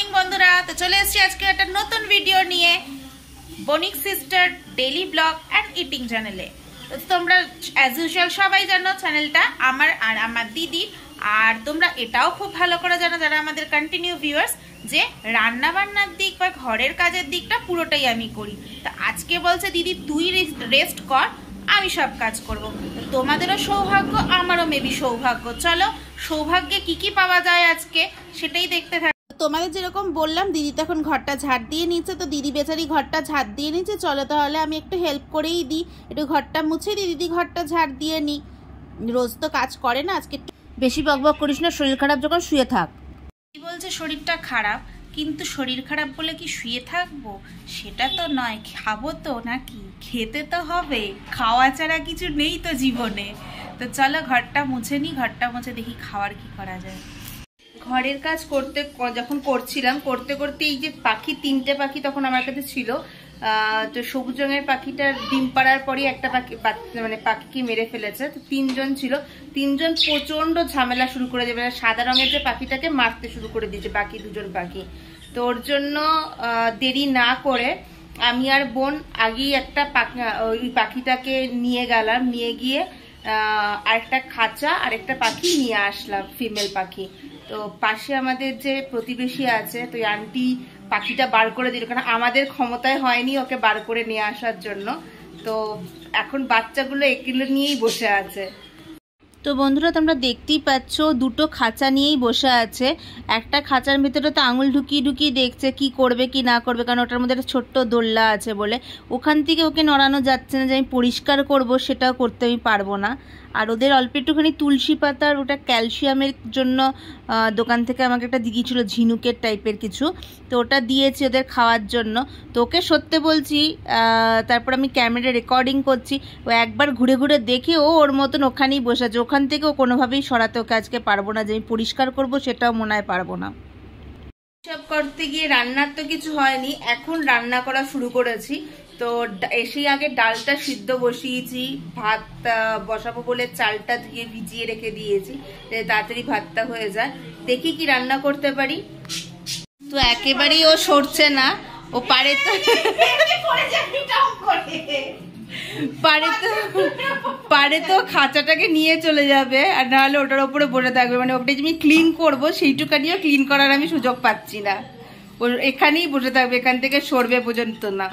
Morning বন্ধুরা। তো চলে এসেছি আজকে একটা নতুন ভিডিও নিয়ে Banik sister daily vlog and eating চ্যানেলে তো তোমরা অ্যাজ ইউজুয়াল সবাই জানো চ্যানেলটা আমার আর আমার দিদি। আর তোমরা এটাও খুব ভালো করে জানো যারা আমাদের কন্টিনিউ ভিউয়ার্স যে রান্না বান্নার দিক বা ঘরের কাজের দিকটা পুরোটাই আমি করি। তো আজকে বলছে, দিদি, তুই রেস্ট কর, আমি সব কাজ করব। তোমাদেরও সৌভাগ্য, আমারও মেবি সৌভাগ্য। চলো, সৌভাগ্যে কি কি পাওয়া যায় আজকে, সেটাই দেখতে থাক তোমাদের যেরকম বললাম, দিদি তো এখন ঘরটা ঝাড় দিয়ে নিচ্ছে, তো দিদি বেচারি ঘরটা ঝাড় দিয়ে নিচ্ছে। চলো তাহলে আমি একটু হেল্প করেই দিই। একটু ঘরটা মুছে দিই, দিদি ঘরটা ঝাড় দিয়ে নিই রোজ তো কাজ করে না, আজকে বেশি বকবক করিস না, শরীর খারাপ যখন শুয়ে থাক। কি বলছে শরীরটা খারাপ, কিন্তু শরীর খারাপ বলে কি শুয়ে থাকব? সেটা তো নয়, খাব তো নাকি? খেতে তো হবে, খাওয়া ছাড়া কিছু নেই তো জীবনে। তো চলো ঘরটা মুছে নি ঘরটা মুছে দেখি খাওয়ার কি করা যায়। ঘরের কাজ করতে, যখন করছিলাম, করতে করতে এই যে পাখি, তিনটে পাখি তখন আমার কাছে ছিল তো সবুজ রঙের পাখিটার ডিম পাড়ার পরই একটা পাখি মানে পাখিকে মেরে ফেলেছে। তো তিনজন ছিল। তিনজন প্রচণ্ড ঝামেলা শুরু করে দেবে। সাদা রঙের যে পাখিটাকে মারতে শুরু করে দিয়েছে বাকি দুজন পাখি। তো ওর জন্য দেরি না করে আমি আর বোন আগেই একটা ওই পাখিটাকে নিয়ে গেলাম। নিয়ে গিয়ে আরেকটা খাঁচা আর একটা পাখি নিয়ে আসলাম, ফিমেল পাখি। তো পাশে আমাদের যে প্রতিবেশী আছে, তো আন্টি পাখিটা বার করে দিল, কারণ আমাদের ক্ষমতায় হয়নি ওকে বার করে নিয়ে আসার জন্য। তো এখন বাচ্চাগুলো এগুলো নিয়েই বসে আছে। তো বন্ধুরা, তোমরা দেখতেই পাচ্ছ, দুটো খাঁচা নিয়েই বসে আছে। একটা খাঁচার ভিতরে তো আঙুল ঢুকিয়ে ঢুকিয়ে দেখছে কি করবে কি না করবে, কারণ ওটার মধ্যে একটা ছোট্ট দোল্লা আছে বলে। ওখান থেকে ওকে নড়ানো যাচ্ছে না যে আমি পরিষ্কার করব, সেটাও করতে আমি পারব না। আর ওদের অল্প একটুখানি তুলসী পাতার ওটা ক্যালসিয়ামের জন্য দোকান থেকে আমাকে একটা দিয়েছিল ঝিনুকের টাইপের কিছু। তো ওটা দিয়েছি ওদের খাওয়ার জন্য। তো ওকে সত্যি বলছি তারপর আমি ক্যামেরা রেকর্ডিং করছি। ও একবার ঘুরে ঘুরে দেখে ও ওর মতন ওখানেই বসে আছে ওখান থেকে ও কোনোভাবেই সরাতে ওকে আজকে পারব না। যে আমি পরিষ্কার করব সেটাও মনে হয় পারব না। সব করতে গিয়ে রান্নার তো কিছু হয়নি। এখন রান্না করা শুরু করেছি। তো এসেই আগে ডালটা সিদ্ধ বসিয়েছি, ভাত বসাবো বলে চালটা ধুয়ে ভিজিয়ে রেখে দিয়েছি তাড়াতাড়ি ভাতটা হয়ে যায়। দেখি কি রান্না করতে পারি। তো একেবারেই ও সরছে না, ও পারে তো পারে তো পারে তো খাঁচাটাকে নিয়ে চলে যাবে, আর নাহলে ওটার ওপরে বসে থাকবে। মানে ওটা যে আমি ক্লিন করব, সেইটুকানিও ক্লিন করার আমি সুযোগ পাচ্ছি না। ও এখানেই বসে থাকবে, এখান থেকে সরবে পর্যন্ত না।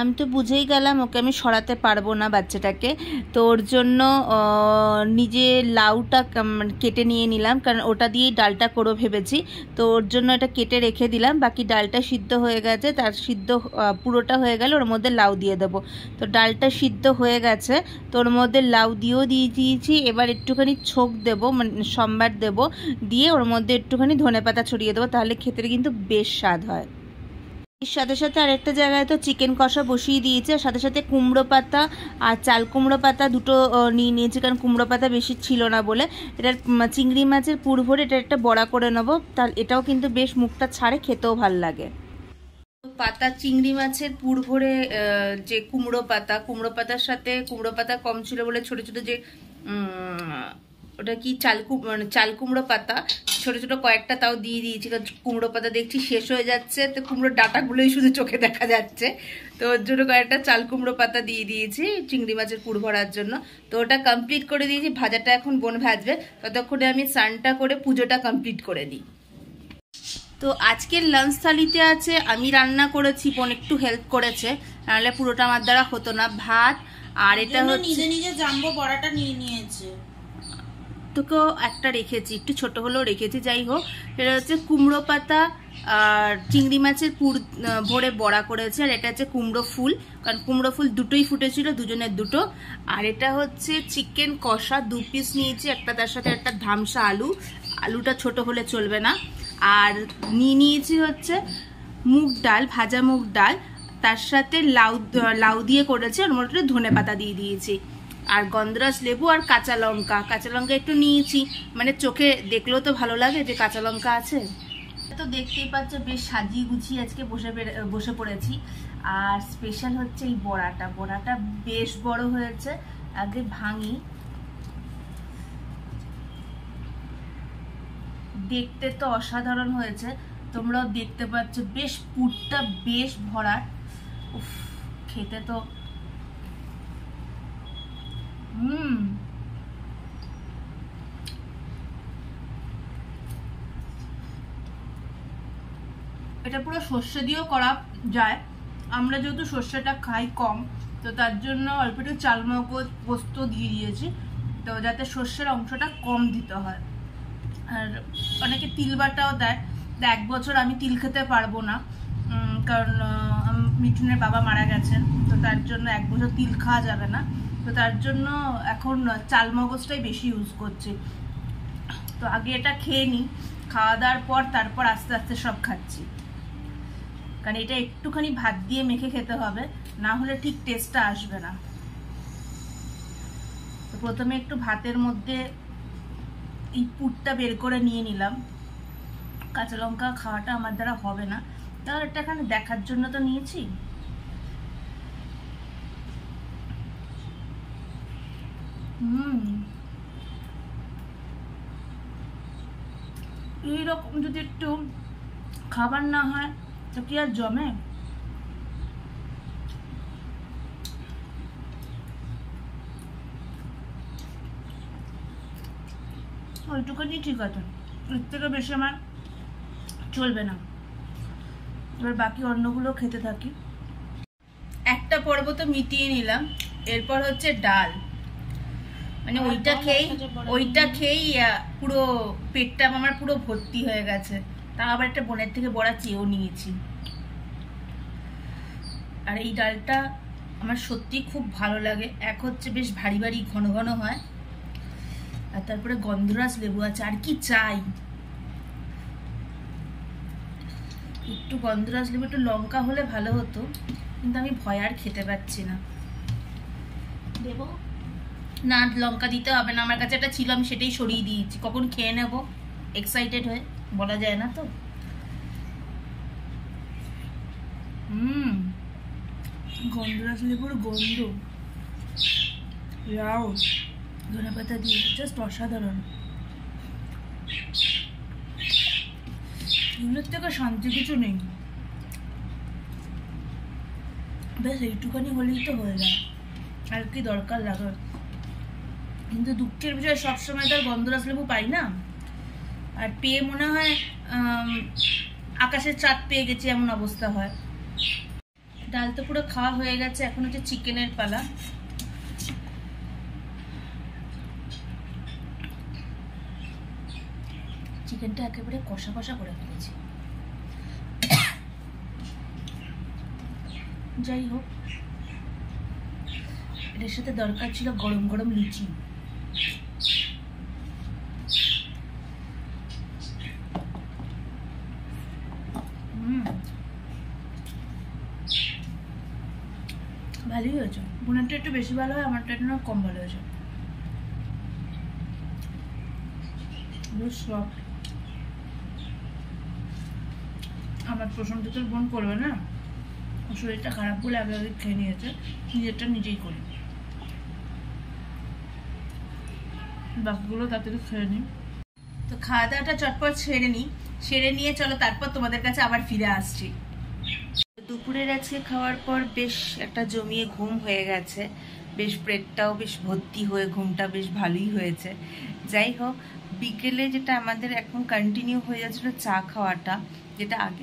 আমি তো বুঝেই গেলাম ওকে আমি সরাতে পারব না বাচ্চাটাকে। তো ওর জন্য নিজে লাউটা কেটে নিয়ে নিলাম, কারণ ওটা দিয়েই ডালটা করো ভেবেছি। তো ওর জন্য এটা কেটে রেখে দিলাম, বাকি ডালটা সিদ্ধ হয়ে গেছে, তার সিদ্ধ পুরোটা হয়ে গেলে, ওর মধ্যে লাউ দিয়ে দেবো। তো ডালটা সিদ্ধ হয়ে গেছে, তো ওর মধ্যে লাউ দিয়েও দিয়ে দিয়েছি, এবার একটুখানি ছোক দেবো মানে সম্বার দেবো, দিয়ে ওর মধ্যে একটুখানি ধনে পাতা ছড়িয়ে দেবো, তাহলে খেতে কিন্তু বেশ স্বাদ হয়। এর সাথে সাথে আরেকটা জায়গায় তো চিকেন কষা বসিয়ে দিয়েছে সাথে সাথে কুমড়ো পাতা আর চাল কুমড়ো পাতা দুটো নিয়ে নিয়েছি, কারণ কুমড়ো পাতা বেশি ছিল না বলে। এটার চিংড়ি মাছের পুর ভরে এটা একটা বড়া করে নেব, তার, এটাও কিন্তু বেশ মুখটা ছাড়ে, খেতেও ভালো লাগে। পাতা, চিংড়ি মাছের পুর ভরে যে কুমড়ো পাতা, কুমড়ো পাতার সাথে, কুমড়ো পাতা কম ছিল বলে ছোট ছোট যে ওটা কি চাল মানে চাল কুমড়ো পাতা ছোট ছোট কয়েকটা তাও দিয়ে দিয়েছি কারণ কুমড়ো পাতা দেখছি শেষ হয়ে যাচ্ছে তো কুমড়োর ডাটাগুলোই শুধু চোখে দেখা যাচ্ছে। তো ওর জন্য কয়েকটা চাল কুমড়ো পাতা দিয়ে দিয়েছি চিংড়ি মাছের পুর ভরার জন্য। তো ওটা কমপ্লিট করে দিয়েছি ভাজাটা এখন বোন ভাজবে ততক্ষণে আমি স্নানটা করে পুজোটা কমপ্লিট করে দিই। তো আজকের লাঞ্চ থালিতে আছে আমি রান্না করেছি বোন একটু হেল্প করেছে নাহলে পুরোটা আমার দ্বারা হতো না। ভাত আর এটা হচ্ছে নিজে নিজে জাম্বো বড়াটা নিয়ে নিয়েছে। তোকেও একটা রেখেছি, একটু ছোট হলেও রেখেছি, যাই হোক। এটা হচ্ছে কুমড়ো পাতা আর চিংড়ি মাছের পুর ভরে বড়া করেছে, আর এটা হচ্ছে কুমড়ো ফুল, কারণ কুমড়ো ফুল দুটোই ফুটেছিল, দুজনের দুটো। আর এটা হচ্ছে চিকেন কষা, দু পিস নিয়েছি, একটা তার সাথে একটা ধামসা আলু। আলুটা ছোট হলে চলবে না। আর নিয়ে নিয়েছি হচ্ছে মুগ ডাল, ভাজা মুগ ডাল, তার সাথে লাউ লাউ দিয়ে করেছে ওর মধ্যে ধনে পাতা দিয়ে দিয়েছি। আর গন্ধরাজ লেবু আর কাঁচা লঙ্কা। কাঁচা লঙ্কা একটু নিয়েছি। মানে চোখে দেখলেও তো ভালো লাগে যে কাঁচা লঙ্কা আছে। তো দেখতেই পাচ্ছ, বেশ সাজিয়ে গুছিয়ে আজকে বসে বসে পড়েছি। আর স্পেশাল হচ্ছে এই বড়াটা। বড়াটা বেশ বড় হয়েছে, আগে ভাঙি। দেখতে তো অসাধারণ হয়েছে। তোমরাও দেখতে পাচ্ছ, বেশ পুরটা বেশ ভরাট। উফ, খেতে তো হুম এটা পুরো সর্ষে দিয়েও করা যায়। আমরা যেহেতু সর্ষেটা খাই কম, তো তার জন্য অল্প একটু চালমগজ পোস্ত দিয়ে দিয়েছি, তো যাতে সর্ষের অংশটা কম দিতে হয়। আর অনেকে তিল বাটাও দেয় এক বছর আমি তিল খেতে পারব না কারণ মিঠুনের বাবা মারা গেছেন, তো তার জন্য এক বছর তিল খাওয়া যাবে না। তো তার জন্য এখন চাল মগজটাই বেশি ইউজ করছি। তো আগে এটা খেয়ে নিই খাওয়া দাওয়ার পর তারপর আস্তে আস্তে সব খাচ্ছি। কারণ এটা একটুখানি ভাত দিয়ে মেখে খেতে হবে, না হলে ঠিক টেস্টটা আসবে না। তো প্রথমে একটু ভাতের মধ্যে এই পুরটা বের করে নিয়ে নিলাম। কাঁচা লঙ্কা খাওয়াটা আমার দ্বারা হবে না। তাহলে এটা এখানে দেখার জন্য তো নিয়েছি। এইরকম যদি একটু খাবার না হয়, তো কি আর জমে? ওইটুকুনি ঠিক আছে। এর থেকে বেশি আমার চলবে না। এবার বাকি অন্যগুলো খেতে থাকি। একটা পর্ব তো মিটিয়ে নিলাম এরপর হচ্ছে ডাল। মানে ওইটা খেয়েই ওইটা খেয়েই পুরো পেটটা আমার পুরো ভর্তি হয়ে গেছে। তা আবার একটা বোনের থেকে বড়া চেয়েও নিয়েছি। আর এই ডালটা আমার সত্যি খুব ভালো লাগে। এক হচ্ছে বেশ ভারী ভারী ঘন ঘন হয়। আর তারপরে গন্ধরাজ লেবু আছে আর কি চাই? একটু গন্ধরাজ লেবু একটু লঙ্কা হলে ভালো হতো কিন্তু আমি ভয় আর খেতে পাচ্ছি না। দেবো? না লঙ্কা দিতে হবে না। আমার কাছে একটা ছিল আমি সেটাই সরিয়ে দিয়েছি। কখন খেয়ে নেব? এক্সাইটেড হয়ে? বলা যায় না তো? হুম। গন্ধরাজ লেবুর গন্ধ। লাউ ধনে পাতা দিয়ে জাস্ট অসাধারণ। এগুলোর থেকে শান্তি কিছু নেই। ব্যাস এইটুখানি হলেই তো হয়ে যায়। আর কি দরকার লাগে? কিন্তু দুঃখের বিষয়, সবসময় তো আর গন্ধরাজ লেবু পাই না। আর পেয়ে মনে হয় আকাশের চাঁদ পেয়ে গেছি এমন অবস্থা হয়। ডাল তো পুরো খাওয়া হয়ে গেছে, এখন হচ্ছে চিকেনের পালা। চিকেনটা একেবারে কষা কষা করে ফেলেছি। যাই হোক, এটার সাথে দরকার ছিল গরম গরম লুচি। ভালোই হয়েছে। বোনেরটা একটু বেশি ভালো হয়, আমারটা একটু কম ভালো হয়েছে। বেশ আমার প্রশংসিত বোন করবে না? শরীরটা খারাপ বলে আগে আগে খেয়ে নিয়েছে। নিজেরটা নিজেই করি। বাকিগুলো তাড়াতাড়ি খেয়ে নিই তো খাওয়া দাওয়াটা চটপট সেরে নিই সেরে নিয়ে চলো, তারপর তোমাদের কাছে আবার ফিরে আসছি। দুপুরের আজকে খাওয়ার পর বেশ একটা জমিয়ে ঘুম হয়ে গেছে। বেশ পেটটাও বেশ ভর্তি হয়ে, ঘুমটা বেশ ভালোই হয়েছে। যাই হোক, বিকেলে যেটা আমাদের এখন কন্টিনিউ হয়ে যাচ্ছিল চা খাওয়াটা, যেটা আগে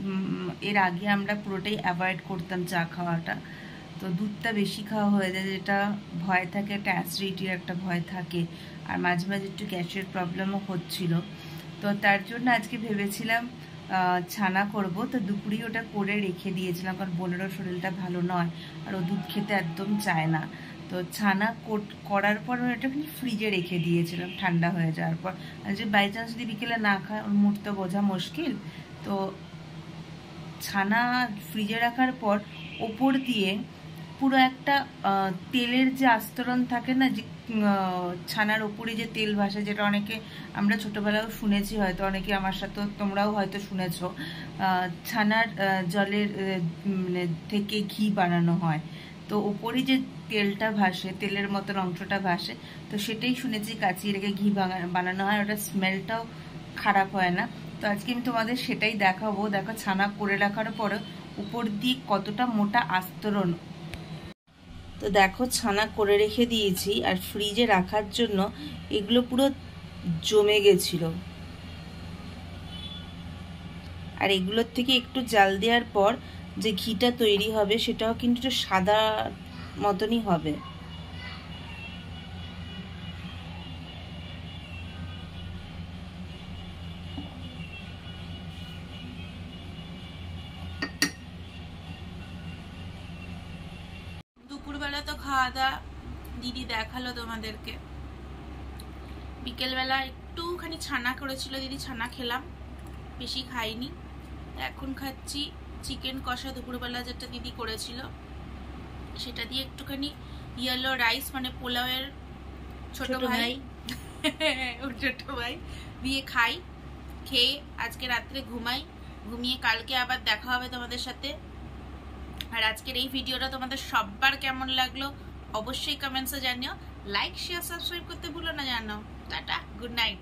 এর আগে আমরা পুরোটাই অ্যাভয়েড করতাম চা খাওয়াটা। তো দুধটা বেশি খাওয়া হয়ে যায়, যেটা ভয় থাকে, একটা অ্যাসিডিটির একটা ভয় থাকে, আর মাঝে মাঝে একটু গ্যাসের প্রবলেমও হচ্ছিল। তো তার জন্য আজকে ভেবেছিলাম ছানা করব, তো দুপুরেই ওটা করে রেখে দিয়েছিলাম, কারণ বোনেরও শরীরটা ভালো নয়, আর ও দুধ খেতে একদম চায় না। তো ছানা কোট- করার পর ওটা ফ্রিজে রেখে দিয়েছিলাম, ঠান্ডা হয়ে যাওয়ার পর। আর যে বাই চান্স যদি বিকেলে না খায়, ওর মুড তো বোঝা মুশকিল। তো ছানা ফ্রিজে রাখার পর ওপর দিয়ে পুরো একটা তেলের যে আস্তরণ থাকে না, যে ছানার ওপরে যে তেল ভাসে, যেটা অনেকে আমরা ছোটবেলাও শুনেছি হয়তো, অনেকে আমার সাথে তোমরাও হয়তো শুনেছো ছানার জলের মানে থেকে ঘি বানানো হয়। তো ওপরে যে তেলটা ভাসে, তেলের মতন অংশটা ভাসে, তো সেটাই শুনেছি কাচিয়ে রেখে ঘি বানানো হয়। ওটা স্মেলটাও খারাপ হয় না। তো আজকে আমি তোমাদের সেটাই দেখাবো। দেখো, ছানা করে রাখার পরে উপর দিয়ে কতটা মোটা আস্তরণ। তো দেখো, ছানা করে রেখে দিয়েছি আর ফ্রিজে রাখার জন্য এগুলো পুরো জমে গেছিল। আর এগুলোর থেকে একটু জাল দেওয়ার পর যে ঘিটা তৈরি হবে সেটাও কিন্তু একটু সাদা মতনই হবে। দুপুরবেলা তো খাওয়া দাওয়া দিদি দেখাল তোমাদেরকে। বিকেলবেলা একটুখানি ছানা করেছিল দিদি, ছানা খেলাম। বেশি খাইনি। এখন খাচ্ছি চিকেন কষা দুপুরবেলা যেটা দিদি করেছিল সেটা দিয়ে একটুখানি ইয়েলো রাইস মানে পোলাওয়ের ছোট ভাই। ওর ছোট ভাই দিয়ে খাই খেয়ে আজকে রাত্রে ঘুমাই ঘুমিয়ে কালকে আবার দেখা হবে তোমাদের সাথে। আর আজকের এই ভিডিওটা তোমাদের সবার কেমন লাগল অবশ্যই কমেন্টসে জানিও। লাইক শেয়ার সাবস্ক্রাইব করতে ভুলো না জানো। Tata good night